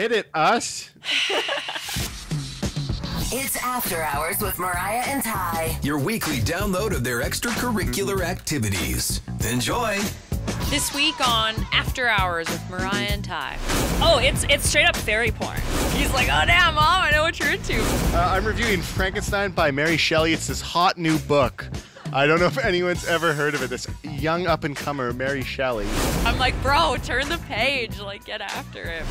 Hit it, us. It's After Hours with Mariah and Ty. Your weekly download of their extracurricular activities. Enjoy. This week on After Hours with Mariah and Ty. Oh, it's it's straight up fairy porn. He's like, oh damn, mom, I know what you're into. Uh, I'm reviewing Frankenstein by Mary Shelley. It's this hot new book. I don't know if anyone's ever heard of it. This young up and comer, Mary Shelley. I'm like, bro, turn the page, like get after it.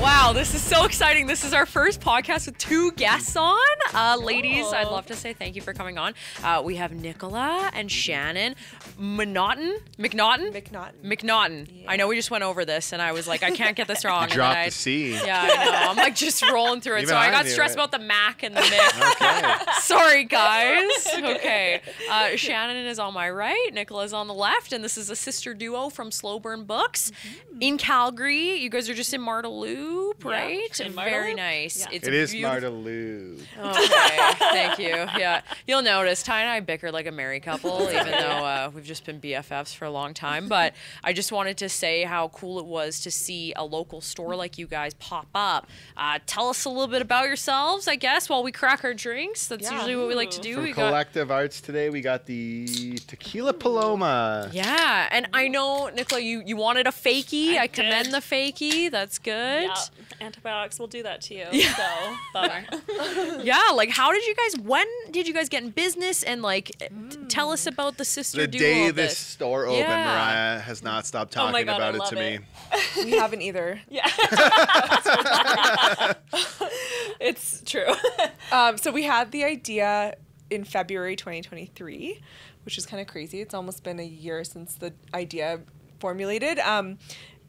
Wow, this is so exciting. This is our first podcast with two guests on. Uh, ladies, I'd love to say thank you for coming on. Uh, we have Nicola and Shannon Monaughton, McNaughton, McNaughton. McNaughton. I know we just went over this, and I was like, I can't get this wrong. and then Drop I- the C. Yeah, I know. I'm like just rolling through it. Even so I I got stressed it. about the Mac and the Mick. Okay. Sorry, guys. Okay. Uh, Shannon is on my right, Nicola's on the left, and this is a sister duo from Slow Burn Books in Calgary. You guys are just in Marda Loop, right? in Very nice. Yeah. It's It a is beautiful- Marta Lou. Okay, thank you. Yeah, you'll notice Ty and I bicker like a married couple, even though uh, we've just been BFFs for a long time. But I just wanted to say how cool it was to see a local store like you guys pop up. Uh, tell us a little bit about yourselves, I guess, while we crack our drinks. That's Yeah. usually what we like to do. For we got Collective Arts today, we got the Tequila Paloma. Yeah, and I know Nicola, you you wanted a fakie. I, I commend did. the fakie. That's good. Yeah, antibiotics will do that to you. So bummer. Yeah, like how did you guys? When did you guys get in business? And like, t- tell us about the sister The duo day of this this. store opened, Yeah. Mariah has not stopped Oh my talking God, I about it to it. me. We haven't either. yeah. it's true. Um, so we had the idea in February 2023, which is kind of crazy. It's almost been a year since the idea formulated. Um,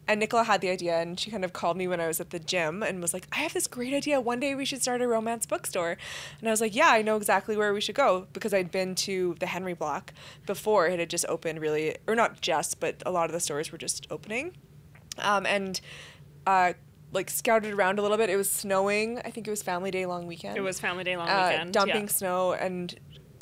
and Nicola had the idea, and she kind of called me when I was at the gym and was like, I have this great idea. One day we should start a romance bookstore. And I was like, Yeah, I know exactly where we should go because I'd been to the Henry Block before. It had just opened really, or not just, but a lot of the stores were just opening. Um, and uh, like scouted around a little bit. It was snowing. I think it was Family Day long weekend It was Family Day long uh, weekend. dumping yeah. snow and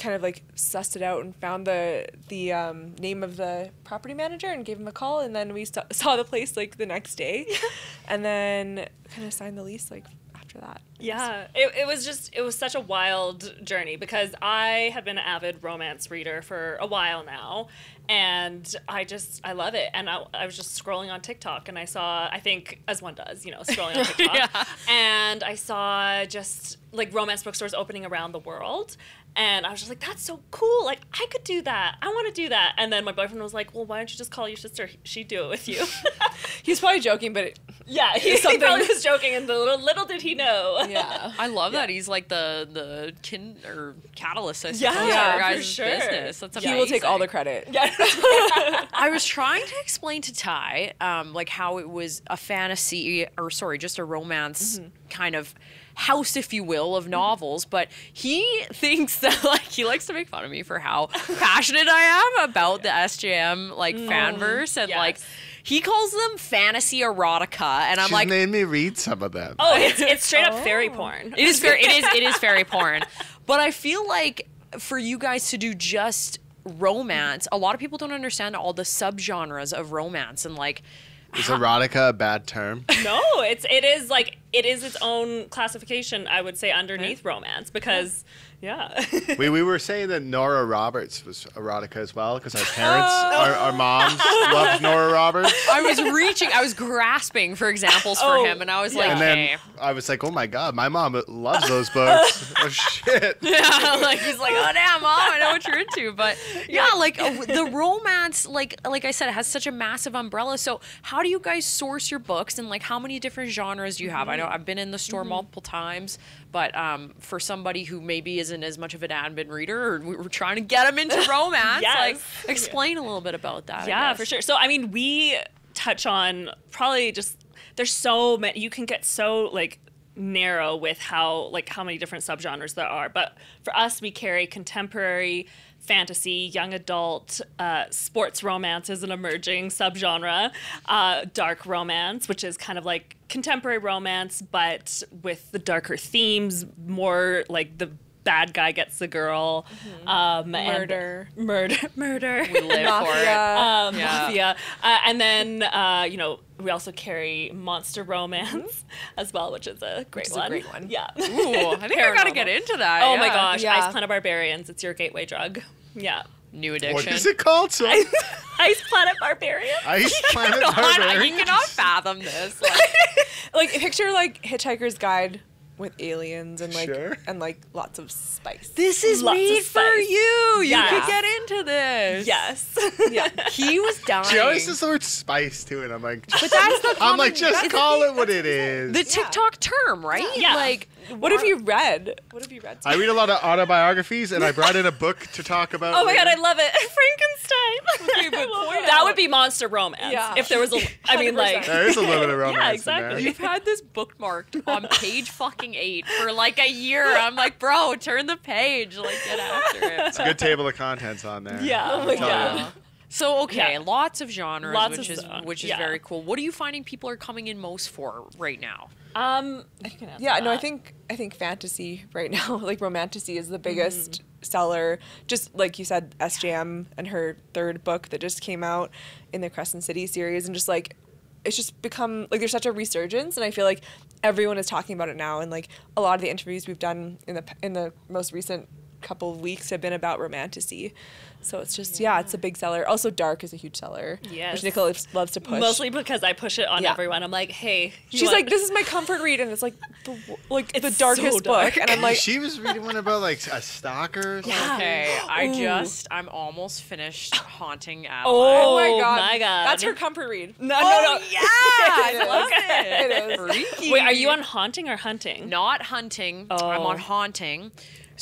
kind of like sussed it out and found the the um, name of the property manager and gave him a call and then we st- saw the place like the next day. And then kind of signed the lease like after that. Yeah, it, it was just it was such a wild journey because I have been an avid romance reader for a while now, and I just I love it. And I, I was just scrolling on TikTok and I saw I think as one does, you know, scrolling on TikTok, and I saw just like romance bookstores opening around the world. And I was just like, that's so cool. Like, I could do that. I want to do that. And then my boyfriend was like, well, why don't you just call your sister? She'd do it with you. he's probably joking but it, yeah, he, he probably was joking, and little, little did he know. yeah I love that he's like the the kin or catalyst. I suppose, Yeah, for for our guys' sure. business. That's he will take all the amazing. credit I was trying to explain to Ty, um, like how it was a fantasy, or sorry, just a romance kind of house, if you will, of mm-hmm. novels. But he thinks that like he likes to make fun of me for how passionate I am about the SJM like mm. fanverse, and yes. like he calls them fantasy erotica, and I'm She's like, made me read some of them. Oh, it's, it's straight up oh. fairy porn. it is fair. It is. It is fairy porn. But I feel like for you guys to do just romance, a lot of people don't understand all the subgenres of romance and like. Is erotica a bad term? No, it's it is like it is its own classification. I would say underneath romance because yeah, we, we were saying that Nora Roberts was erotica as well because our parents, our, our moms loved Nora Roberts. I was reaching, I was grasping for examples for Oh, him, and I was yeah. like, And "Hey." then I was like, oh my God, my mom loves those books. oh shit. yeah, like he's like, oh damn, mom, I know what you're into. But yeah, like uh, the romance, like like I said, it has such a massive umbrella. So how do you guys source your books, and like how many different genres do you have? I know I've been in the store multiple times, but um, for somebody who maybe isn't as much of an admin reader, or we we're trying to get them into romance, like Yes. explain a little bit about that. Yeah, for sure. So I mean, we touch on probably just there's so many. You can get so like narrow with how like how many different subgenres there are. But for us, we carry contemporary fantasy, young adult, uh, sports romance is an emerging subgenre, uh, dark romance, which is kind of like contemporary romance, but with the darker themes, more like the bad guy gets the girl. Um, and- Murder. murder, murder. We live for it. Mafia. um, Yeah. mafia. Uh, and then, uh, you know, we also carry monster romance as well, which is a great is a one. great one. Yeah. Ooh, I think I gotta get into that. Oh my gosh, Yeah. Ice Planet Barbarians. It's your gateway drug. Yeah. New addiction. What is it called? So, Ice Planet Barbarians. Ice Planet God, I Barbarian. cannot fathom this. Like, Like picture like Hitchhiker's Guide with aliens and like Sure. and like lots of spice. this is Lots made for you. You Yes. could get into this. Yes. Yeah. He was dying. She always says the word spice to it. I'm like, but that's the I'm like, just call it what it is. the TikTok term, right? Yeah. Like, What have you read? What have you read? I read a lot of autobiographies, and I brought in a book to talk about. Oh my god, I love it. Frankenstein. that would be monster romance. Yeah. If there was a, I mean, like, There is a little bit of romance yeah, in exactly. there. You've had this bookmarked on page fucking eight for like a year. I'm like, bro, turn the page. Like, get after it. It's a good table of contents on there. Yeah. Oh my. God. So okay, Yeah. lots of genres, Lots which of is zone- which is yeah. very cool. What are you finding people are coming in most for right now? um, you can answer Yeah, no, I think I think fantasy right now, like romantasy, is the biggest seller. Just like you said, SJM and her third book that just came out in the Crescent City series, and just like it's just become like there's such a resurgence, and I feel like everyone is talking about it now, and like a lot of the interviews we've done in the in the most recent couple of weeks have been about romantasy. So it's just yeah, it's a big seller. Also, dark is a huge seller, Yes. which Nicola loves to push. Mostly because I push it on Yeah. everyone. I'm like, hey, She's want- like, this is my comfort read, and it's like the w- like the It's so darkest dark. book, and I'm like, she was reading one about like a stalker. Or something. Okay, I Ooh. just I'm almost finished haunting Adeline. Oh, Oh my god. my God. That's her comfort read. no, Oh, no, yeah, I love it. It is. Freaky. Wait, are you on haunting or hunting? Not hunting. I'm Oh. on haunting.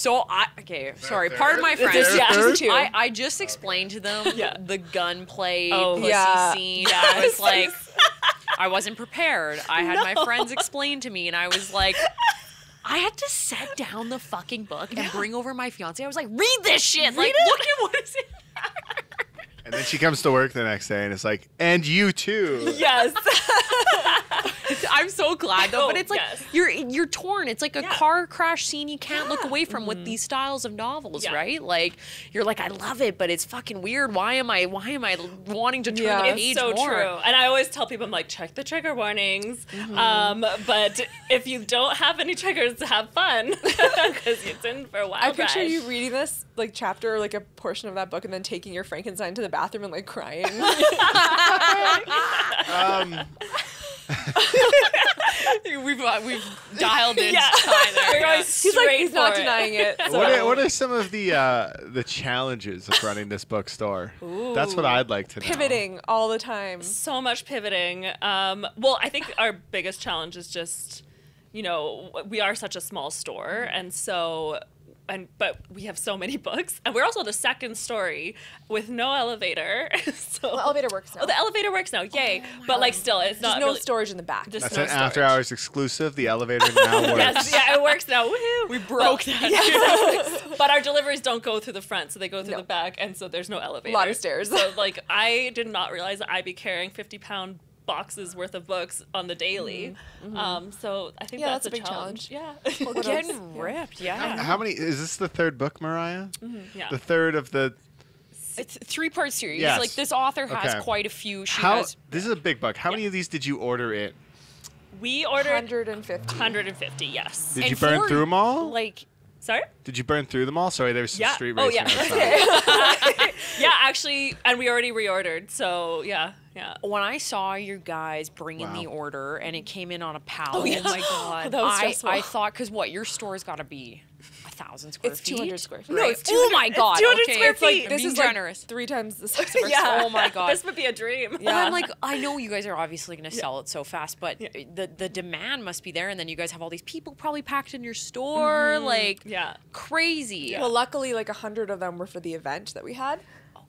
So I okay, sorry. Fair, of my friends. Fair, Yeah. fair. Two. I, I just explained to them Yeah. the gunplay Oh, pussy yeah. scene. I was like, I wasn't prepared. I had my friends explain to me, and I was like, I had to set down the fucking book and bring over my fiance. I was like, read this shit. like, look at what is it. And then she comes to work the next day, and it's like, and you too. Yes. I'm so glad though, but Oh, it's like yes. you're you're torn. It's like a Yeah. car crash scene you can't look away from with these styles of novels, Yeah. right? Like you're like, I love it, but it's fucking weird. Why am I why am I wanting to turn Yeah. the It's page It's so more? true. And I always tell people, I'm like, check the trigger warnings. Mm-hmm. Um, but if you don't have any triggers, have fun because it's in for a while. I picture you reading this like chapter or like a portion of that book and then taking your Frankenstein to the bathroom and like crying. Um, we've uh, we've dialed in Yeah. Tyler. We're yeah. He's like he's not it. denying it. what, are, what are some of the uh, the challenges of running this bookstore? That's what I'd like to know. pivoting all the time. so much pivoting. Um, well, I think our biggest challenge is just, you know, we are such a small store, and so. And, but we have so many books, and we're also the second story with no elevator. so The elevator works now. Oh, the elevator works now, yay! Oh, but like, still, it's There's not no really, storage in the back. There's That's no an after hours exclusive. The elevator now works. Yes, yeah, it works now. Woohoo! We broke that. but our deliveries don't go through the front, so they go through No. the back, and so there's no elevator. A lot of stairs. So like, I did not realize that I'd be carrying 50 pound boxes worth of books on the daily. Mm-hmm. Mm-hmm. Um, so I think Yeah, that's, that's a big challenge. challenge. Yeah. What else? Getting ripped, yeah. How many is this the third book, Mariah? Mm-hmm. yeah. The third of the It's a three part series. Yes. Like this author has Okay. quite a few. She how has this is a big book. How many of these did you order it? we ordered 150. 150. Yes. Did and you burn for, through them all? Like Sorry. did you burn through them all? Sorry, there was some Yeah. street Oh, racing. yeah. outside. Yeah, actually, and we already reordered. So yeah, yeah. when I saw you guys bring in the order and it came in on a pallet, oh, yeah. oh my god, That was I. I thought because what your store's got to be a thousand square It's feet. 200 square feet. No, it's oh my god, 200 okay, square it's like feet. This is like generous. three times the size of our Yeah. store. Oh my god. This would be a dream. But I'm like, I know you guys are obviously going to sell it so fast, but Yeah. the the demand must be there, and then you guys have all these people probably packed in your store, mm-hmm. like Yeah. crazy. Well, luckily, like a hundred of them were for the event that we had,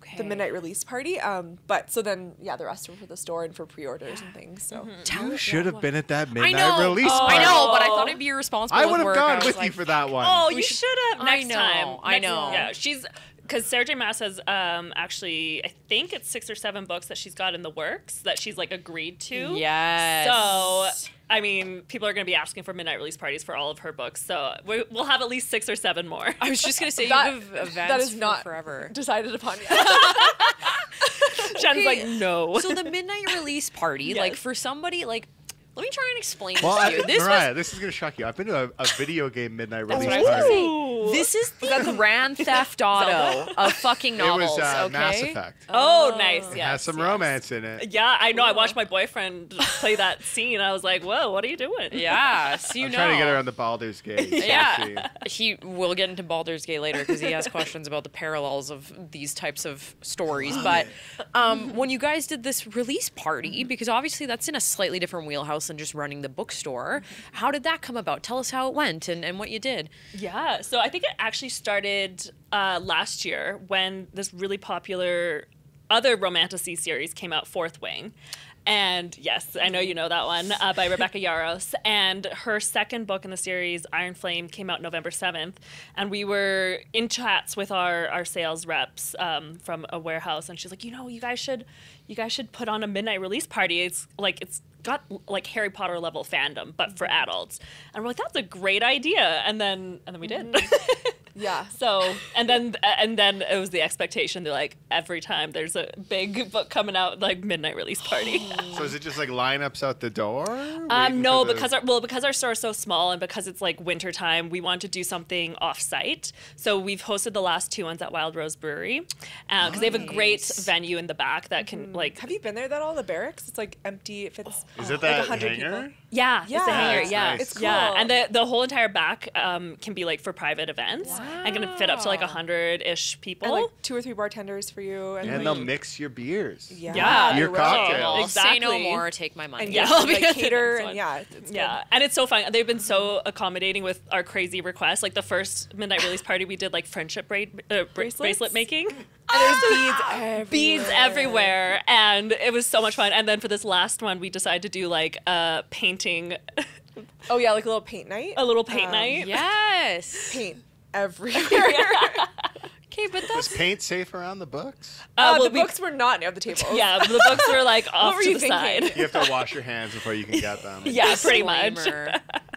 okay. the midnight release party. Um, but so then, yeah, the rest were for the store and for pre-orders and things. So Tell You should have been at that I midnight know. release oh, party. I know, but I thought it'd be irresponsible. I would have gone with like, you for that one. Oh, We you should- should have I know, time. I Next- know. Yeah, she's because Sarah J. Maas has um, actually, I think it's six or seven books that she's got in the works that she's like agreed to. Yes. So, I mean, people are going to be asking for midnight release parties for all of her books. So we, we'll have at least six or seven more. I was just gonna say That- you have events that is for not forever. decided upon yet. Jen's like, no. so the midnight release party, like for somebody, like let me try and explain Well, this I, to you. This Mariah, was this is gonna shock you. I've been to a, a video game midnight That's release what I was party. say. This is the Grand Theft Auto of fucking novels. It was uh, okay. Mass Effect. oh, nice. Yeah. Has some yes. romance in it. Yeah, I know. I watched my boyfriend play that scene. I was like, whoa, what are you doing? Yeah, so you I'm know. trying to get her on the Baldur's Gate. Yeah, he will get into Baldur's Gate later because he has questions about the parallels of these types of stories. But um, when you guys did this release party, because obviously that's in a slightly different wheelhouse than just running the bookstore, how did that come about? Tell us how it went and, and what you did. Yeah, so I think it actually started uh, last year when this really popular other romantasy series came out, Fourth Wing. And yes, I know you know that one uh, by Rebecca Yarros. And her second book in the series, Iron Flame, came out November 7th. And we were in chats with our, our sales reps um, from a warehouse. And she's like, you know, you guys should, you guys should put on a midnight release party. It's like, it's got like Harry Potter level fandom, but for mm-hmm. adults. And we're like, that's a great idea. And then, and then we did. Mm-hmm. yeah. So and then and then it was the expectation. They're like every time there's a big book coming out, like midnight release party. So is it just like lineups out the door? Um, no, the- because our well because our store is so small and because it's like winter time, we want to do something off site. So we've hosted the last two ones at Wild Rose Brewery uh, because they have a great venue in the back that can mm-hmm. like Have you been there? That all the barracks? It's like empty. If it's oh, Is it like that 100 hangar? people. Yeah, it's a hangar. that's Yeah, nice. It's Yeah, and the the whole entire back um, can be like for private events Wow. and can fit up to like a hundred ish people. And like two or three bartenders for you. And, And like, they'll mix your beers. yeah. Yeah, Your right. cocktail. Well, Say no more, take my money. And Yeah, yeah, I'll be like at cater and one. yeah, it's good. Yeah, and it's so fun. They've been so accommodating with our crazy requests. Like the first midnight release party, we did like friendship braid, uh, bra- bracelet making, And there's beads everywhere. beads everywhere, and it was so much fun. And then for this last one, we decided to do like a painting, Oh yeah, like a little paint night. a little paint Um, night. Yes. Paint everywhere. Okay, but Was that's paint safe around the books? Uh, well, the we- books were not near the table. Yeah, the books were like off were to the thinking? side. You have to wash your hands before you can get them. Yeah, pretty much.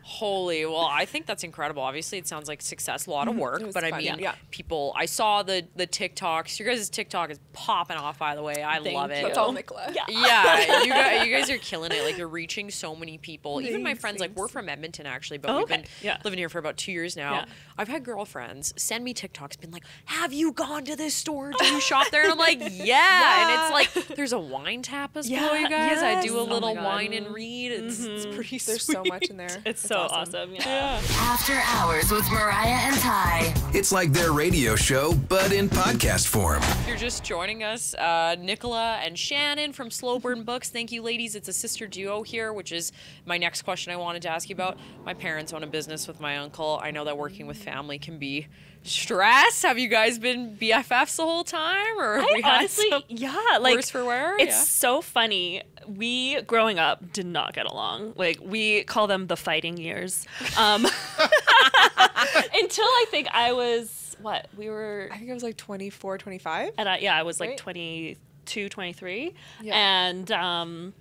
Holy, well, I think that's incredible. Obviously, it sounds like success, a lot of work, Mm-hmm. but I mean, yeah. people. I saw the the TikToks. Your guys' TikTok is popping off. By the way, I Thank love it. you. That's all Nicola. Yeah. yeah, you guys, you guys are killing it. Like you're reaching so many people. Even my Thanks, friends, like we're from Edmonton actually, but Oh, we've okay. been Yeah. living here for about two years now. Yeah. I've had girlfriends send me TikToks, been like, "Have you gone to this store? Do you shop there?" And I'm like, "Yeah." And it's like there's a wine tap as well, Yeah, you guys. Yes. I do a yes. Oh little wine and read. It's, it's pretty There's sweet. so much in there. It's so awesome. Yeah. After Hours with Mariah and Ty. It's like their radio show, but in podcast form. If you're just joining us, uh, Nicola and Shannon from Slow Burn Books. Thank you, ladies. It's a sister duo here, which is my next question I wanted to ask you about. My parents own a business with my uncle. I know that working with family can be stress. Have you guys been BFFs the whole time, or I honestly, yeah, like worse for wear? It's Yeah. so funny. We growing up did not get along. Like we call them the fighting years. Um, until I think I was what we were, I think I was like 24, 25. and I, yeah, I was like Right. 22, 23, Yeah. and um,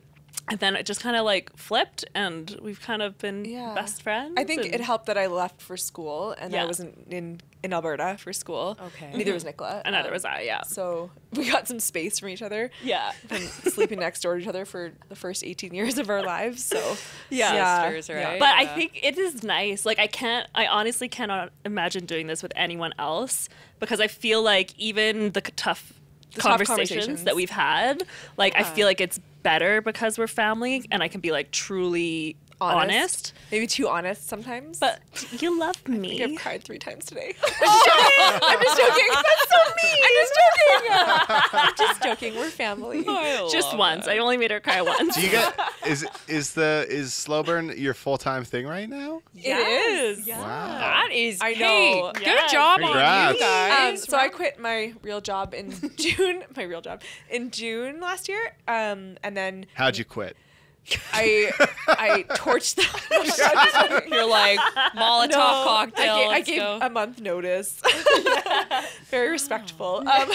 and then it just kind of like flipped, and we've kind of been Yeah. best friends. I think and- it helped that I left for school and Yeah. I wasn't in, in Alberta for school. Okay. Neither was Nicola. And neither Um, was I. Yeah. So we got some space from each other. Yeah. Been sleeping next door to each other for the first 18 years of our lives. So Yeah. Sisters, right? But I think it is nice. Like I can't I honestly cannot imagine doing this with anyone else because I feel like even the c- tough, The tough conversations, conversations. that we've had, like I feel like it's better because we're family and I can be like truly honest. Maybe too honest sometimes. But you love I think me. I've cried three times today. I'm just joking. That's so mean. I'm just joking. I'm just joking. We're family. Just once. I only made her cry once. Do you get is is the is slow burn your full time thing right now? It is. Yeah. Wow. that is I hey, know. Good Yes. job on you guys. Um, so I quit my real job in June. My real job in June last year. Um, and then How'd you quit? I I torched them. You're like Molotov cocktail. I gave, I gave a month notice. Very respectful. Um,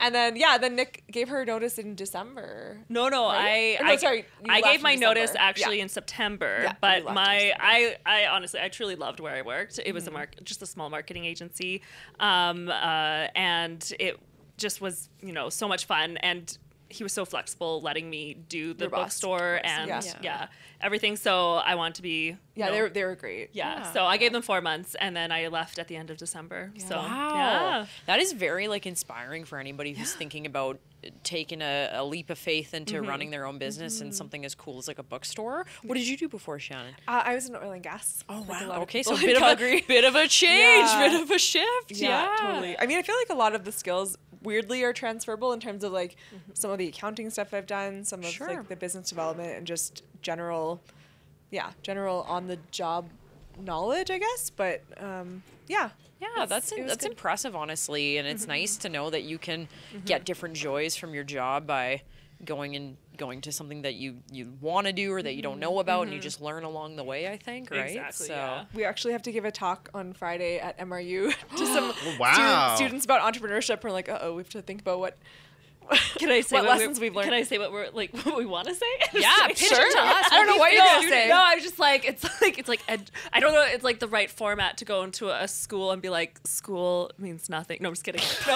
and then yeah, then Nick gave her notice in December. No, no, Right? I, no, I, sorry, I gave in my notice actually Yeah. in September, Yeah, but my I I honestly I truly loved where I worked. It Mm-hmm. was a mark just a small marketing agency, um, uh, and it just was you know so much fun and. He was so flexible, letting me do the Your boss, bookstore of course, and yeah. yeah. everything. So I want to be Yeah, you know, they were they were great. yeah. So I gave them four months, and then I left at the end of December. So Wow. yeah. That is very like inspiring for anybody who's thinking about taking a, a leap of faith into Mm-hmm. running their own business and something as cool as like a bookstore. What did you do before Shannon? Uh, I was in oil and gas. Oh wow. Okay, so a bit of a bit of a change, Yeah. bit of a shift. Yeah, totally. I mean, I feel like a lot of the skills weirdly are transferable in terms of like mm-hmm. some of the accounting stuff I've done, some of Sure. like the business development and just general, yeah, general on the job knowledge, I guess. But um, yeah, Yeah, that's that's good. impressive, honestly, and it's mm-hmm. nice to know that you can mm-hmm. get different joys from your job by going and going to something that you you want to do or that you don't know about, and you just learn along the way. I think, right? Exactly, So. yeah. We actually have to give a talk on Friday at MRU to some Wow. student- students about entrepreneurship. We're like, uh oh, we have to think about what. Can I say what, what, lessons we, we've learned? Can I say what we're like what we want to say? Yeah, pitch it Sure. to us. I don't know what you're gonna say. No, I was just like it's like it's like ed- I don't know. It's like the right format to go into a school and be like school means nothing. No, I'm just kidding. No,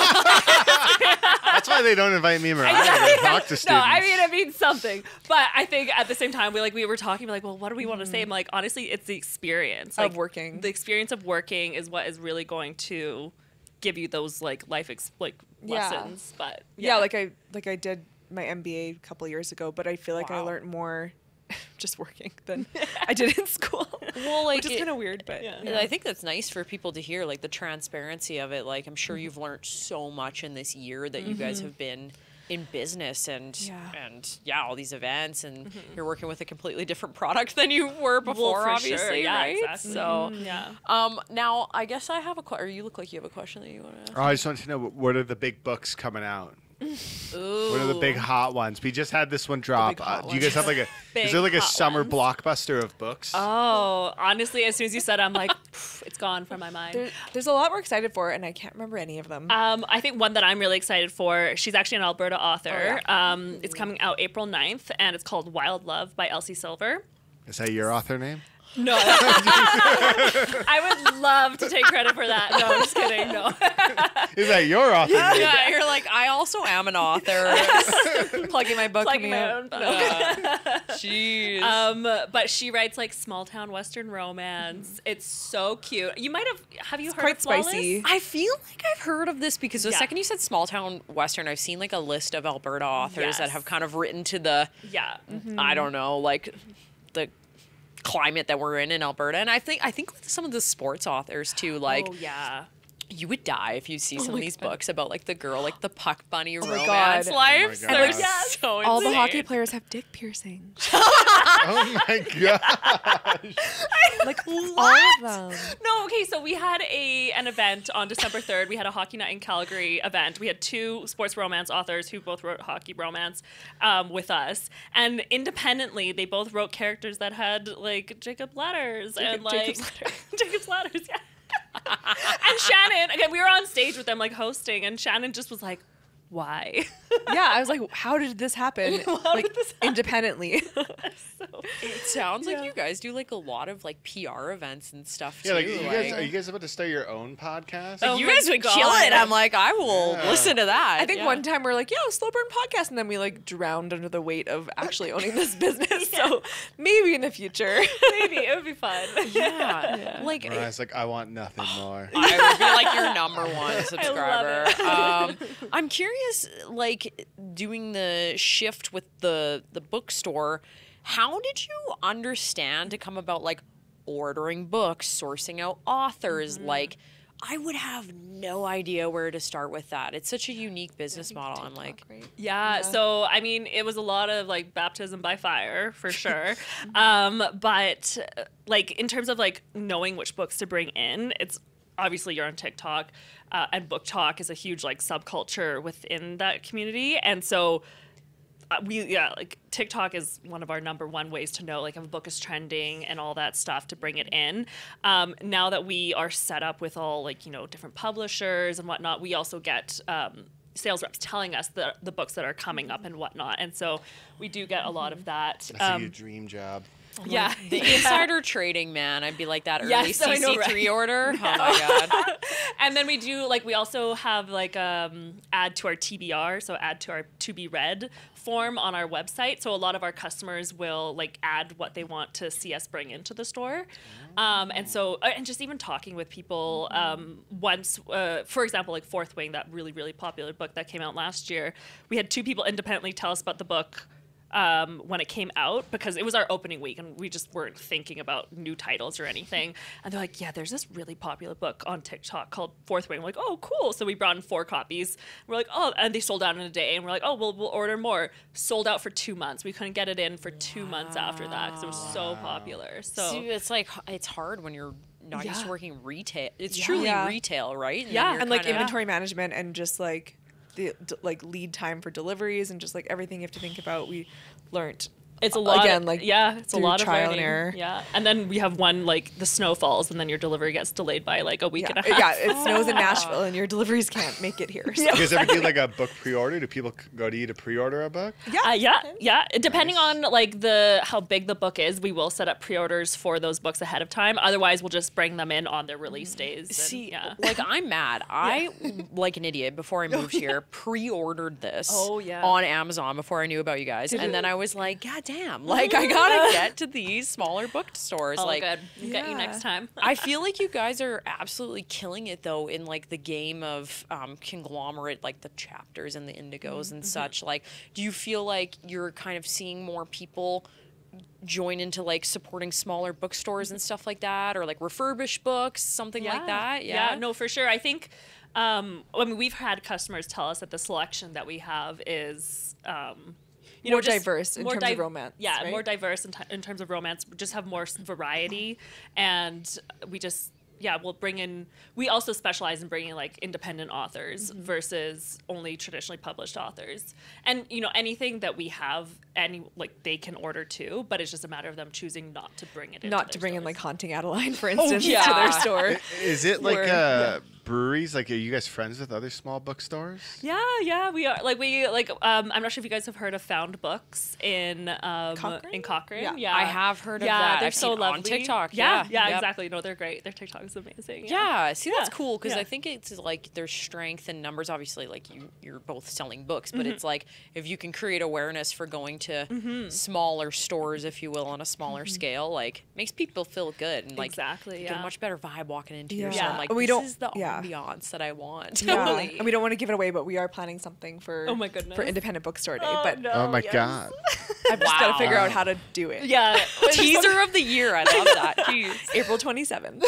That's why they don't invite me and Mariah to talk to students. no, I mean it means something. But I think at the same time we like we were talking we're like, well, what do we want to say? Mm-hmm. I'm like, honestly, it's the experience Of working. The experience of working is what is really going to give you those like life ex- like Yeah. lessons. But yeah. like I like I did my MBA a couple years ago, but I feel like I learned more just working than I did in school. Well, like which is kind of weird, but Yeah. I think that's nice for people to hear, like the transparency of it. Like I'm sure mm-hmm. you've learned so much in this year that you guys mm-hmm. have been in business and Yeah. and yeah, all these events, and mm-hmm. you're working with a completely different product than you were before, for obviously, sure. Yeah, right? exactly. So, mm-hmm. Mm-hmm. yeah. um, now I guess I have a question. Or you look like you have a question that you want to. Oh, I just want to know what are the big books coming out? What of the big hot ones? We just had this one drop. Uh, do you guys have like a? is there like a summer ones. blockbuster of books? Oh, honestly, as soon as you said, it, I'm like, it's gone from my mind. there, there's a lot we're excited for, and I can't remember any of them. Um, I think one that I'm really excited for, she's actually an Alberta author. Oh, um, it's coming out April 9th, and it's called Wild Love by Elsie Silver. Is that your author name? No. I would love to take credit for that. No, I'm just kidding. No. Is that your author name? yeah, you're like I also am an author. Plugging my book. Plugging coming my own book. Jeez. Um, but she writes like small town Western romance. It's so cute. You might have, have you heard quite of Flawless? spicy. I feel like I've heard of this because the Yeah. second you said small town western, I've seen like a list of Alberta authors that have kind of written to the Yeah. I don't know, like the climate that we're in in Alberta, and I think I think with some of the sports authors too, like oh, yeah. You would die if you see some of these books about like the girl, like the Puck Bunny my romance God. life. Oh my They're God. so All the hockey players have dick piercings. Oh my god! like all of them. No, okay, so we had a an event on December 3rd. We had a Hockey Night in Calgary event. We had two sports romance authors who both wrote hockey romance um, with us. And independently, they both wrote characters that had like Jacob Ladders and like Jacob's Jacob's Ladders, yeah. and Shannon, again, we were on stage with them like hosting, and Shannon just was like, why? Yeah, I was like, how did this happen? like did this happen? independently. It sounds like you guys do like a lot of like PR events and stuff too. Yeah, like you guys, are you guys about to start your own podcast? Oh you guys would God. kill it. I'm like, I will Yeah. listen to that. I think Yeah. one time we are like, yeah, slow burn podcast, and then we like drowned under the weight of actually owning this business. So maybe in the future. Maybe it would be fun. Yeah. Like Mariah's like, I want nothing more. I would be like your number one subscriber. it. um, I'm curious, like doing the shift with the the bookstore. How did you understand to come about like ordering books, sourcing out authors? Like, I would have no idea where to start with that. It's such a unique business model. I'm like, Yeah, so I mean, it was a lot of like baptism by fire for sure. um, but like in terms of like knowing which books to bring in, it's obviously you're on TikTok, uh, and BookTok is a huge like subculture within that community, and so uh, we yeah like TikTok is one of our number one ways to know like if a book is trending and all that stuff to bring it in. Um, now that we are set up with all like you know different publishers and whatnot, we also get. Um, sales reps telling us the the books that are coming up and whatnot and so we do get a lot of that That's Um, your dream job. Yeah The insider trading, man. I'd be like that early Yes, I know, CC3 right? order. Oh my god. and then we do like we also have like um add to our TBR, so add to our to be read form on our website. So a lot of our customers will like add what they want to see us bring into the store. Um, and so uh, and just even talking with people um, once, uh, for example, like Fourth Wing, that really really popular book that came out last year. We had two people independently tell us about the book um, when it came out because it was our opening week and we just weren't thinking about new titles or anything. And they're like, yeah, there's this really popular book on TikTok called Fourth Wing. We're like, oh, cool. So we brought in four copies. We're like, oh, and they sold out in a day. And we're like, oh, well, we'll order more. Sold out for two months. We couldn't get it in for two months after that because it was so popular. So. See, it's like it's hard when you're not used to working retail. It's Yeah. truly Yeah. retail, right? then Yeah, you're and like kinda- inventory management and just like the like lead time for deliveries and just like everything you have to think about. We learned It's a lot again, of, like, yeah, it's a through lot of trial and error. Yeah, and then we have one like the snow falls, and then your delivery gets delayed by like a week yeah, and a half. yeah. It snows in Nashville and your deliveries can't make it here. So. You guys ever do like a book pre-order? Do people go to you to pre-order a book? Uh, yeah, yeah. Depending on like the how big the book is, we will set up pre-orders for those books ahead of time. Otherwise, we'll just bring them in on their release days. and- See, yeah. like I'm mad. I, like an idiot, before I moved here, pre-ordered this Oh, yeah. on Amazon before I knew about you guys, and then I was like, God damn! Like I gotta get to these smaller bookstores. Oh, like, good. We'll Get you next time. I feel like you guys are absolutely killing it though in like the game of um, conglomerate, like the chapters and the indigos Mm-hmm. and such. Like, do you feel like you're kind of seeing more people join into like supporting smaller bookstores and stuff like that, or like refurbished books, something like that? Yeah. no, for sure. I think. Um, I mean, we've had customers tell us that the selection that we have is. Um, you More know, just diverse in terms of romance, Yeah, right? more diverse in, t- in terms of romance. We just have more variety, and we just yeah, we'll bring in. We also specialize in bringing like independent authors Mm-hmm. versus only traditionally published authors, and you know anything that we have, any like they can order too, but it's just a matter of them choosing not to bring it. into Not their to bring in like haunting Adeline, for instance, to yeah. their store. Is it like Word, uh, breweries? Like, are you guys friends with other small bookstores? Yeah, yeah, we are. Like we like. Um, I'm not sure if you guys have heard of Found Books in um Cochrane? in Cochrane. Yeah. Yeah, I have heard of yeah, that. They're I've so seen on TikTok, Yeah, yeah, yeah, yep. exactly. No, they're great. Their TikTok is amazing. Yeah, see that's Yeah, cool because I think it's like their strength in numbers. Obviously, like you you're both selling books, Mm-hmm. but it's like if you can create awareness for going to smaller stores, if you will, on a smaller scale, like makes people feel good and like Mm-hmm. Exactly, you get a much better vibe walking into your Yeah. store. Yeah. Like, We this don't- is the yeah. ambiance that I want. Yeah, Totally. and we don't want to give it away, but we are planning something for Oh my goodness. for Independent Bookstore Day. Oh, but no, Oh my yes. god! I've just got to figure out how to do it. Yeah. Teaser of the year. I love that. Jeez. April 27th.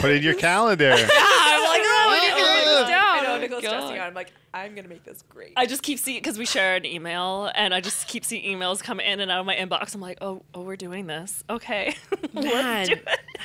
Put in your calendar. I'm like, oh, my God. I know Nicole's God. stressing out. I'm like, I'm gonna make this great. I just keep seeing because we share an email, and I just keep seeing emails come in and out of my inbox. I'm like, oh, oh, we're doing this. Okay, Man, do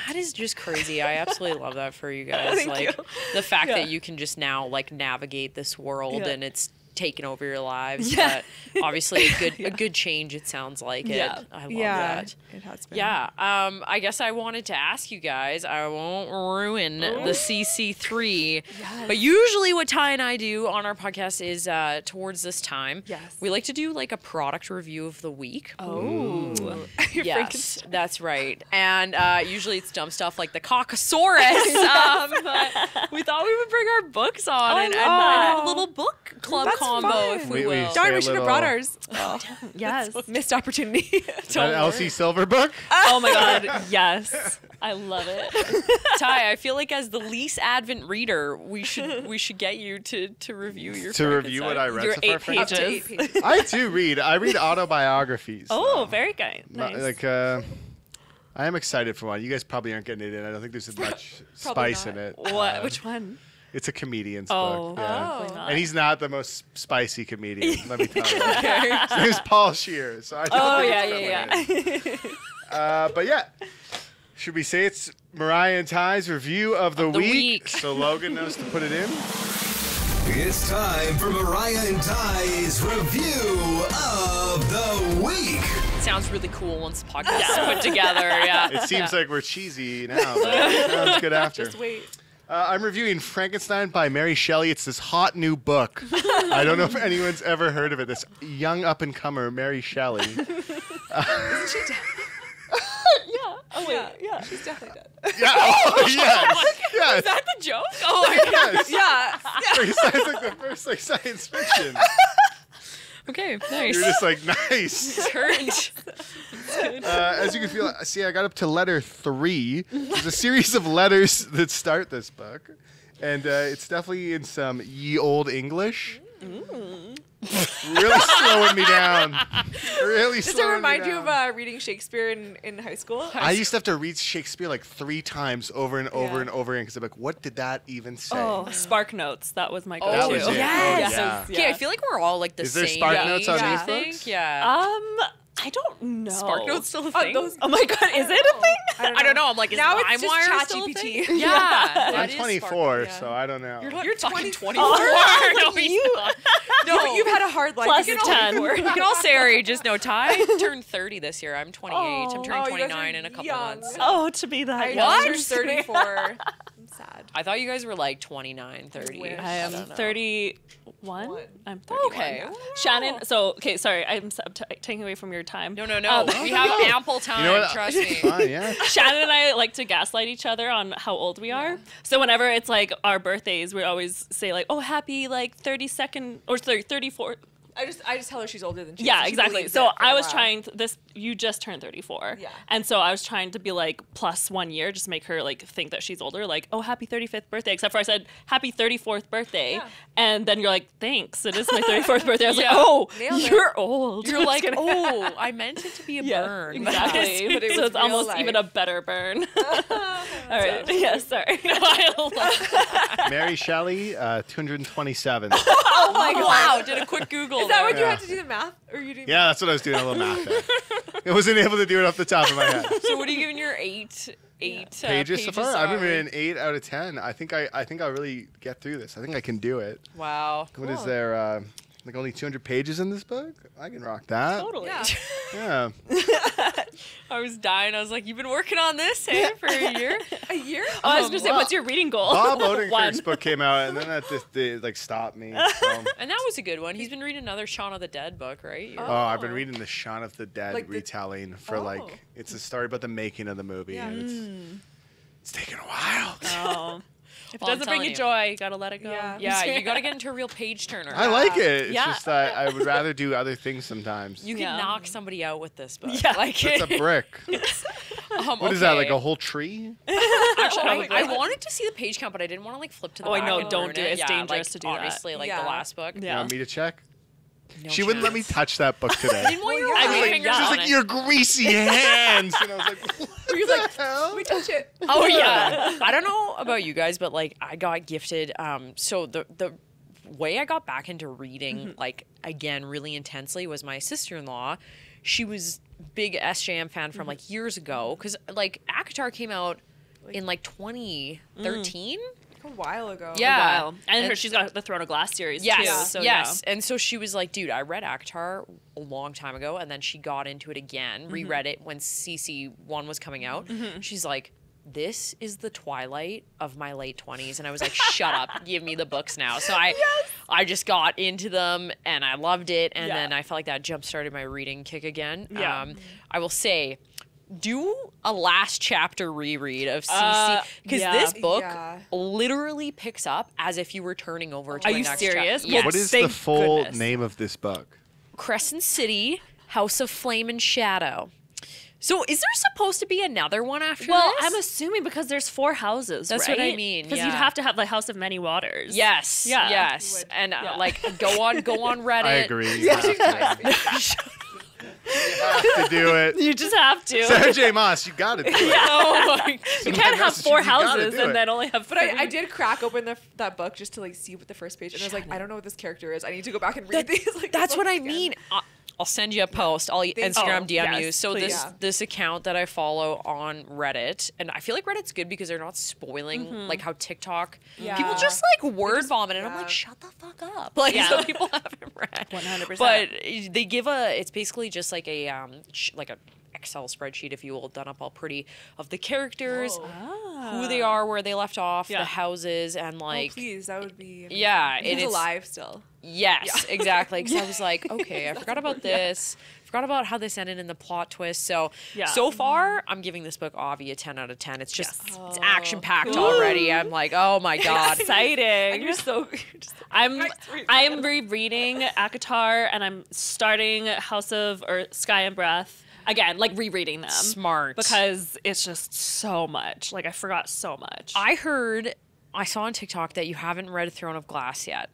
that is just crazy. I absolutely love that for you guys. Thank like you. the fact Yeah. that you can just now like navigate this world Yeah. and it's taken over your lives. Yeah. But obviously a good a good change it sounds like Yeah. it. I love yeah, that. it has been. Yeah, um, I guess I wanted to ask you guys. I won't ruin the CC3, but usually what Ty and I do on our podcast is uh, towards this time. Yes. we like to do like a product review of the week. Oh, Yes, that's right. And uh, usually it's dumb stuff like the Caucasaurus. um, but we thought we would bring our books on and, and have a little book club That's combo, if fun. we, We- we will. Darn, we should have brought ours. yes. Missed opportunity. Is that an Elsie Silver book? Oh my God, yes. I love it. Ty, I feel like as the least advent reader, we should we should get you to to review your To review what I read Your so far. eight Frank? Up to eight pages. pages. I do read. I read autobiographies. Oh, very good. Ma- Nice. Like, uh, I am excited for one. You guys probably aren't getting it in. I don't think there's much Probably spice in it. what? Uh, Which one? It's a comedian's Oh, book. Yeah. probably not. And he's not the most spicy comedian. let me tell you. His name's Paul Scheer. So I Oh yeah, yeah, yeah. Uh, but yeah, should we say it's Mariah and Ty's review of the, the week, week. so Logan knows to put it in? It's time for Mariah and Ty's review of the week. Sounds really cool once the podcast is put together. Yeah. It seems like we're cheesy now, but it sounds good after. Just wait. Uh, I'm reviewing Frankenstein by Mary Shelley. It's this hot new book. I don't know if anyone's ever heard of it. This young up and comer, Mary Shelley. Uh, Isn't she dead? yeah. Oh wait. Yeah. She's definitely dead. Yeah. Oh, yes. Yes. Is that the joke? Oh my god. yes. Yeah. It sounds like the first like science fiction. Okay, nice. You're just like nice. Uh, as you can feel, see, I got up to letter three. There's a series of letters that start this book, and uh, it's definitely in some ye old English. Really slowing me down. Really Does it slowing me remind you of uh, reading Shakespeare in, in high school? I used to have to read Shakespeare like three times over and over Yeah. and over again because I'm like, what did that even say? Oh, Spark Notes. That was my Oh, go-to. was it. yes. Yeah. Okay, I feel like we're all like the Is there same. Spark Notes on I these think. books? Yeah. Um, I. Spark Notes still a Oh, thing? those- Oh my god, is it a thing? I I don't know. I'm like, is Now it's just LimeWire still a ChatGPT. thing? Yeah. I'm 24, Spark- yeah. so I don't know. You're, not You're fucking 24. 24. no, he's you. no, no, you've had a hard life. Plus You can 10. only- we can all say our ages. No, Ty turned 30 this year. I'm 28. I'm Oh. turning Oh, 29 in a couple young. months. Oh, to be that I young. know, you're 34. I'm sad. I thought you guys were like 29, 30. wish. I am don't 31. One. I'm 31. Okay. Shannon, so, okay, sorry, I'm s- t- taking away from your time. No, no, no. Um, we have ample time. You know what? Trust me. Fine, yeah. Shannon and I like to gaslight each other on how old we are. So whenever it's like our birthdays, we always say like, "Oh, happy like 32nd or sorry, 34." I just I just tell her she's older than she is. Yeah, She exactly. believes So it for a I was while. trying to, this you just turned 34. Yeah. And so I was trying to be like plus 1 year just make her like think that she's older like, "Oh, happy 35th birthday." Except for I said, "Happy 34th birthday." Yeah. And then you're like, "Thanks. It is my 34th birthday." I was Yeah. like, "Oh, Nailed it. you're old." You're Just like, kidding. oh, I meant it to be a Yeah, burn. exactly. But it so was it's real almost life. even a better burn. All right. Yeah, sorry. I love Mary Shelley, uh, 227. Oh my god! Wow, did a quick Google. Is that there. when you Yeah. had to do the math, or you did? Yeah, that's what I was doing. A little math there. I wasn't able to do it off the top of my head. So what are you giving your eight eight uh, Pages so far, I've been are? an eight out of ten. I think I, I think I'll really get through this. I think I can do it. Wow. What is there? Uh, like only 200 pages in this book? I can rock that. Totally. Yeah. Yeah. I was dying. I was like, you've been working on this, hey, for a year. A year? Oh, I was oh, gonna say, well, what's your reading goal? Bob Odenkirk's book came out, and then that just they, like stopped me. So. And that was a good one. He's been reading another Shaun of the Dead book, right? You're- Oh, I've been oh. reading the Shaun of the Dead Like the- retelling for Oh. like it's a story about the making of the movie. Yeah. and it's, hmm. it's taking a while. Oh. If it Well, doesn't bring you you. joy, you gotta let it go. Yeah. Yeah, you got to get into a real page turner. I like it. It's Yeah. just that I would rather do other things sometimes. You can Yeah. knock somebody out with this book. Yeah. like it's a brick. um, What is that? Like a whole tree? Actually, I, I wanted to see the page count, but I didn't want to like flip to the Oh, I know, and don't do it. It's Yeah, dangerous like, to do that. Obviously, like Yeah. the last book. You Yeah. want me to check? No she wouldn't let me touch that book today. Didn't want Well, eye yeah. fingers She was like, "Your greasy hands," and I was like, "What You're the like, hell?" we touch it. Oh yeah. I don't know about you guys, but like I got gifted. Um, so the the way I got back into reading, mm-hmm. like again, really intensely, was my sister in law. She was big SJM fan from mm-hmm. like years ago because like ACOTAR came out in like 2013. A while ago. Yeah. Wow. And, her, she's got the Throne of Glass series Yes, too. So yes. And so she was like, dude, I read ACOTAR a long time ago, and then she got into it again, Mm-hmm. reread it when CC one was coming out. She's like, this is the twilight of my late 20s and i was like shut up give me the books now so i i just got into them and i loved it and Yeah. then i felt like that jump started my reading kick again Yeah. um, i will say do a last chapter reread of Uh, cc because yeah. this book Yeah. literally picks up as if you were turning over to Are the you next serious? chapter. Well, What Yes. the full goodness. name of this book? Crescent City, House of Flame and Shadow. So is there supposed to be another one after Well, this? I'm assuming because there's four houses. That's right? what I mean, Because yeah. you'd have to have the House of Many Waters. Yes. Yeah. Yes. And uh, like go on go on Reddit. I agree. You have to, you have to do it. You just have to. Sarah J. Maas, you got to do it. Oh my you can't have four you, you gotta houses do and it. then only have. But I, I did crack open the, that book just to like see what the first page, and I was like, I don't know what this character is. I need to go back and read these. Like, That's what books I again. mean. Uh, I'll send you a post. I'll Instagram Oh, DM you. So please. this Yeah. this account that I follow on Reddit, and I feel like Reddit's good because they're not spoiling Mm-hmm. like how TikTok people just like word vomit, and I'm like, shut the fuck up. Like Yeah. so people haven't read. 100%. But they give a. It's basically just like a um sh- like a. Excel spreadsheet, if you will, done up all pretty of the characters, who they are, where they left off, Yeah. the houses, and oh, like please, that would be. amazing. Yeah, If it he's alive still. Yes, exactly. Because I was like, okay, I forgot about this. Forgot about how this ended in the plot twist. So, Yeah. so mm-hmm. far, I'm giving this book Avi a 10 out of 10. It's just, Yes. it's action packed oh. already. I'm like, oh my God. exciting. You're so. You're just I'm. I'm rereading Akatar and I'm starting House of or Sky and Breath again, like rereading them. Smart. because it's just so much. Like I forgot so much. I heard, I saw on TikTok that you haven't read Throne of Glass yet.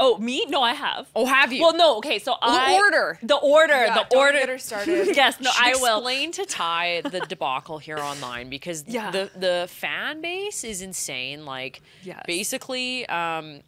Oh, me? No, I have. Oh, have you? Well, no. Okay, so I Order. The order. Yeah, the don't order. get her started. yes. No, I will. explain to Ty the debacle here online because Yeah. the the fan base is insane. Like, Yes. basically, um,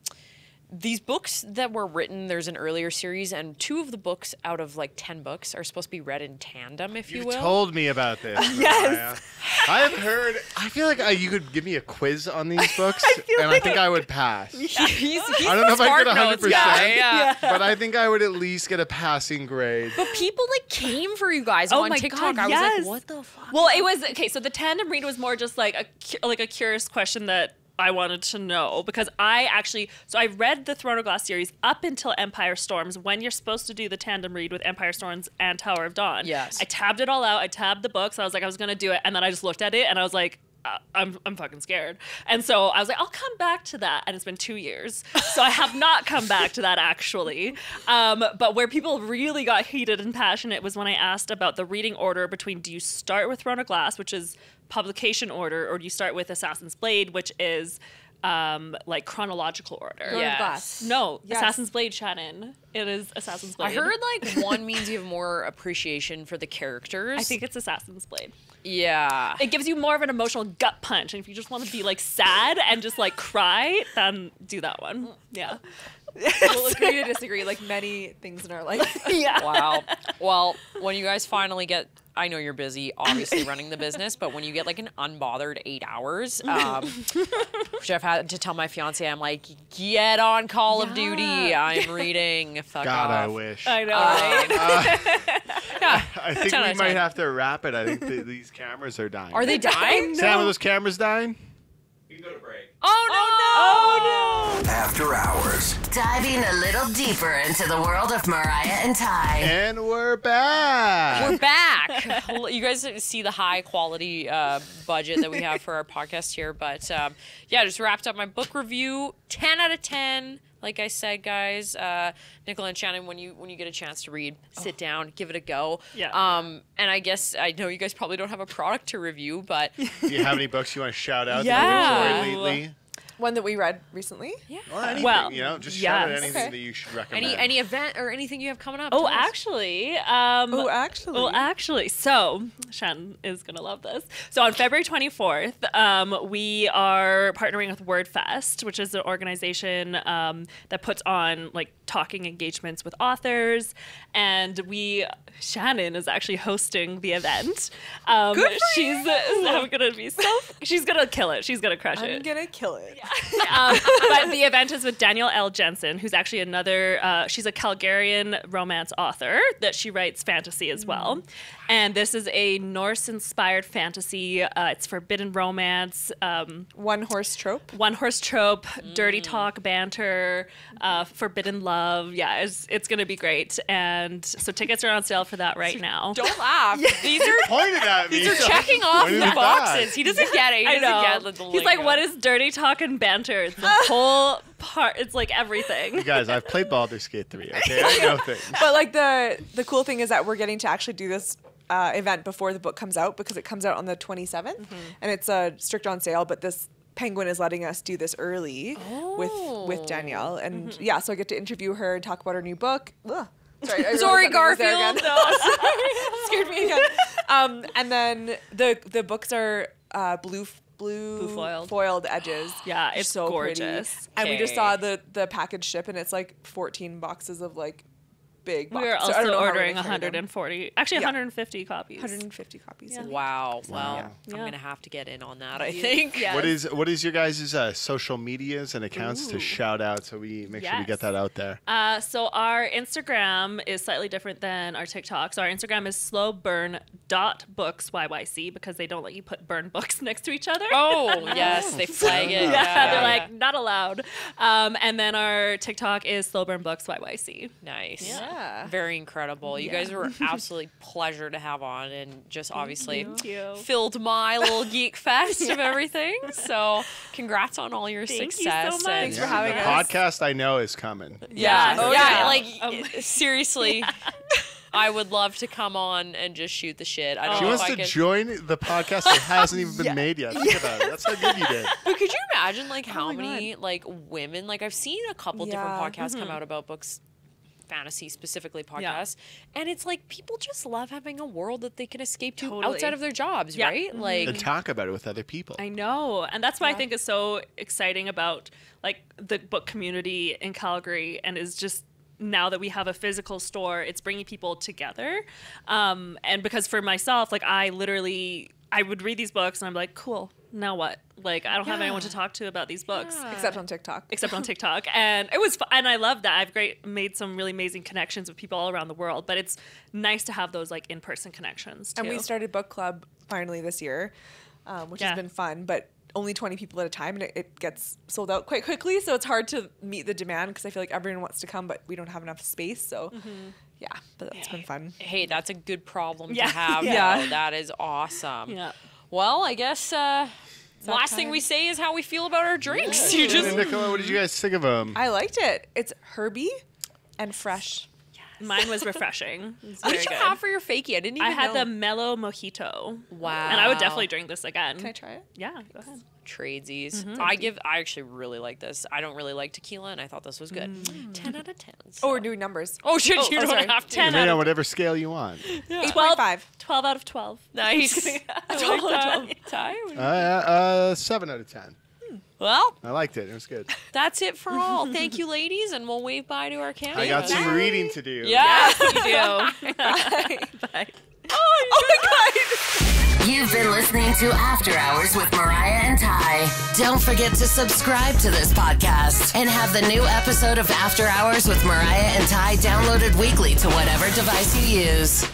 these books that were written, there's an earlier series, and two of the books out of like ten books are supposed to be read in tandem, if you You will. You told me about this. yes. I have heard. I feel like uh, you could give me a quiz on these books, and I think I would pass. he's, he's I don't know if I Spark get hundred Notes guy, percent, yeah. but I think I would at least get a passing grade. But people like came for you guys Oh on my TikTok. God, I was yes. like, what the fuck? Well, it was okay. So the tandem read was more just like a like a curious question that I wanted to know because I actually so I read the Throne of Glass series up until Empire Storms when you're supposed to do the tandem read with Empire Storms and Tower of Dawn. Yes. I tabbed it all out. I tabbed the books. I was like I was gonna do it, and then I just looked at it and I was like. Uh, I'm I'm fucking scared, and so I was like, I'll come back to that, and it's been two years, so I have not come back to that actually. Um, but where people really got heated and passionate was when I asked about the reading order between do you start with Throne of Glass, which is publication order, or do you start with Assassin's Blade, which is um, like chronological order? Throne of Glass. No, Yes. Assassin's Blade, Shannon. It is Assassin's Blade. I heard like one means you have more appreciation for the characters. I think it's Assassin's Blade. Yeah. It gives you more of an emotional gut punch, and if you just want to be like sad and just like cry, then do that one. Yeah. we'll agree to disagree, like many things in our life. Yeah. Wow. Well, when you guys finally get, I know you're busy, obviously running the business, but when you get like an unbothered eight hours, um, which I've had to tell my fiance, I'm like, get on Call of Duty. I'm reading. Fuck God, I wish. I know, right? Yeah. I think we might have to wrap it. I think th- these cameras are dying. Are they dying? Sam, are those cameras dying? Oh no! Oh No after Hours. Diving a little deeper into the world of Mariah and Ty. And we're back. We're back. you guys see the high quality uh, budget that we have for our podcast here, but um, yeah, just wrapped up my book review. Ten out of ten. Like I said, guys, uh, Nicola and Shannon, when you when you get a chance to read, sit down, give it a go. Yeah. Um, and I guess I know you guys probably don't have a product to review, but Do you have any books you want to shout out Yeah. that you enjoyed lately? One that we read recently. Well, anything, Well, you know, just shout out anything Okay. that you should recommend. any any event or anything you have coming up? Oh, tell actually, um, Oh, actually. Well, actually, so Shan is gonna love this. So on February 24th, um, we are partnering with WordFest, which is an organization um, that puts on like talking engagements with authors, and we Shannon is actually hosting the event. Um, Good for she's I'm gonna be so she's gonna kill it. She's gonna crush it. I'm gonna kill it. um, but the event is with Danielle L. Jensen, who's actually another. Uh, she's a Calgarian romance author that she writes fantasy as well. And this is a Norse-inspired fantasy. Uh, it's forbidden romance, um, One horse trope. one horse trope, dirty talk, banter, uh, forbidden love. Yeah, it's it's gonna be great. And so tickets are on sale for that right now. Don't laugh. These are Pointed at me. these are so- checking off the boxes. that? He doesn't get it. He I doesn't know. get the He's like, what is dirty talk and banter? It's the whole part. It's like everything. You guys, I've played Baldur's Gate 3, okay? I know things. But like the the cool thing is that we're getting to actually do this uh, event before the book comes out because it comes out on the 27th and it's a strict on sale. But this Penguin is letting us do this early with with Danielle, and yeah, so I get to interview her and talk about her new book. Ugh. Sorry, I Sorry, realized that name was there Garfield. scared me again. Um, and then the the books are uh, blue blue, Blue foiled. edges. Yeah, They're it's pretty. gorgeous. And we just saw the the package ship, and it's like 14 boxes of like big. We box. were So I don't also know how we're ordering gonna carry them. 140, actually Yeah. 150 copies. 150 copies. Yeah. Wow. Well, Yeah. I'm gonna have to get in on that. I think. Yes. What is what is your guys' uh, social medias and accounts to shout out so we make sure we get that out there? Uh, so our Instagram is slightly different than our TikTok. So our Instagram is slowburn.books YYC because they don't let you put burn books next to each other. Oh yes, they flag it. yeah, Yeah, they're like not allowed. Um, and then our TikTok is slowburn books YYC. nice. Yeah. Very incredible. You guys were absolutely pleasure to have on, and just obviously you. filled my little geek fest of everything. So, congrats on all your Thank you so success. much. and- Thanks for having the us. podcast I know is coming. Yeah, Oh, yeah, yeah. like Um, seriously. I would love to come on and just shoot the shit. I don't She know wants if I to could. join the podcast that hasn't even been made yet. Think about it. That's how good you did. But could you imagine like how Oh my many like women like I've seen a couple different Yeah. podcasts come out about books fantasy specifically Yeah. podcasts and it's like people just love having a world that they can escape to Totally. outside of their jobs Yeah. right like And talk about it with other people. I know, and that's what I think is so exciting about like the book community in Calgary, and is just now that we have a physical store, it's bringing people together. Um, and because for myself, like I literally, I would read these books, and I'm like, cool. Now what? Like I don't have anyone to talk to about these books. Except on TikTok. Except on TikTok, and it was, fu- and I love that. I've great made some really amazing connections with people all around the world. But it's nice to have those like in person connections too. And we started book club finally this year, um, which has been fun, but only 20 people at a time, and it, it gets sold out quite quickly. So it's hard to meet the demand because I feel like everyone wants to come, but we don't have enough space. So yeah, but that's been fun. hey that's a good problem Yeah. to have Yeah. though. that is awesome Yeah. Well I guess uh that last thing we say is how we feel about our drinks you just And Nicola, what did you guys think of them? I liked it. It's herby and fresh. Mine was refreshing. It was what did you good. have for your fakie I didn't even I had know. the mellow mojito. wow And I would definitely drink this again. Can I try it? Yeah, go ahead. tradesies. Mm-hmm. I give. I actually really like this. I don't really like tequila, and I thought this was good. Ten out of ten. Oh, we're doing numbers. oh shit! oh, you oh, don't sorry. have to. 10 Made out on of whatever scale you want. 8.5. 12 out of 12. Nice. I like that. Ty? Uh, uh, seven out of ten. Well, I liked it. It was good. that's it for all. Thank you, ladies, and we'll wave bye to our camera. I got some reading to do. Yeah, you do. Bye. Oh my oh god! You've been listening to After Hours with Mariah and Ty. Don't forget to subscribe to this podcast and have the new episode of After Hours with Mariah and Ty downloaded weekly to whatever device you use.